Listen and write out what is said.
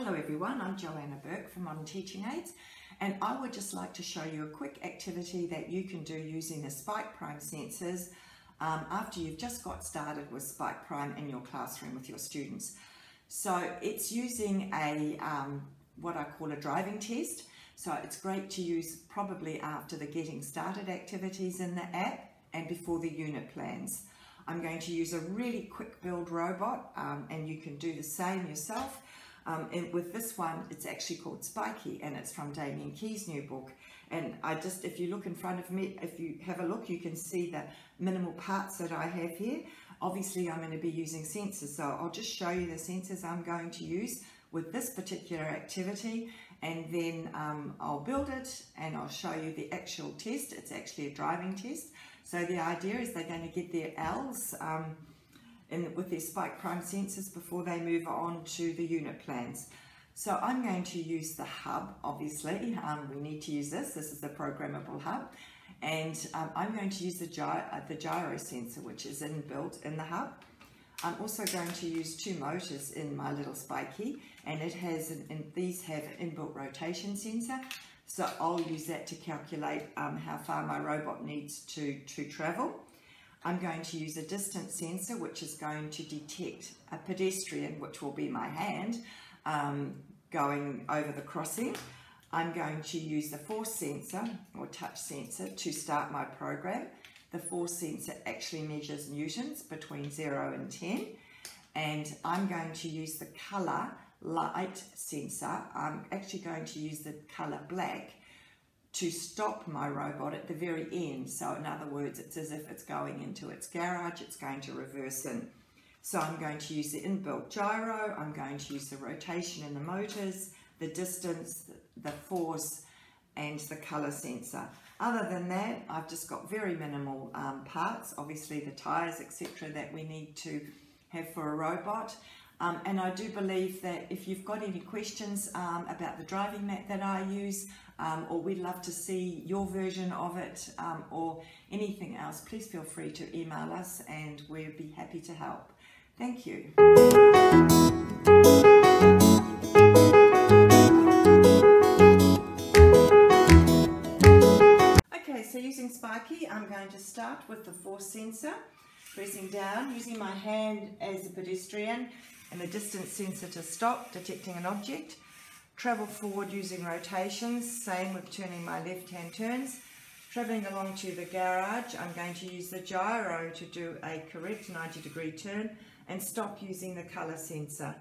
Hello everyone, I'm Joanna Burk from Modern Teaching Aids and I would just like to show you a quick activity that you can do using the Spike Prime sensors um, after you've just got started with Spike Prime in your classroom with your students. So it's using a um, what I call a driving test. So it's great to use probably after the getting started activities in the app and before the unit plans. I'm going to use a really quick build robot um, and you can do the same yourself. Um, and with this one, it's actually called Spiky and it's from Damien Kee's new book. And I just, if you look in front of me, if you have a look, you can see the minimal parts that I have here. Obviously, I'm going to be using sensors, so I'll just show you the sensors I'm going to use with this particular activity and then um, I'll build it and I'll show you the actual test. It's actually a driving test. So the idea is they're going to get their L's um, in, with their Spike Prime sensors before they move on to the unit plans. So I'm going to use the hub, obviously. Um, we need to use this. This is the programmable hub. And um, I'm going to use the, gy uh, the gyro sensor, which is inbuilt in the hub. I'm also going to use two motors in my little spiky, and it has, an, these have an inbuilt rotation sensor. So I'll use that to calculate um, how far my robot needs to, to travel. I'm going to use a distance sensor which is going to detect a pedestrian, which will be my hand, um, going over the crossing. I'm going to use the force sensor or touch sensor to start my program. The force sensor actually measures newtons between 0 and 10 and I'm going to use the colour light sensor. I'm actually going to use the colour black to stop my robot at the very end. So in other words, it's as if it's going into its garage, it's going to reverse in. So I'm going to use the inbuilt gyro, I'm going to use the rotation in the motors, the distance, the force, and the color sensor. Other than that, I've just got very minimal um, parts, obviously the tires, etc., that we need to have for a robot. Um, and I do believe that if you've got any questions um, about the driving mat that I use, um, or we'd love to see your version of it, um, or anything else, please feel free to email us and we'd be happy to help. Thank you. Okay, so using Spiky, I'm going to start with the force sensor, pressing down, using my hand as a pedestrian, and the distance sensor to stop, detecting an object. Travel forward using rotations, same with turning my left hand turns. Travelling along to the garage, I'm going to use the gyro to do a correct 90 degree turn and stop using the colour sensor.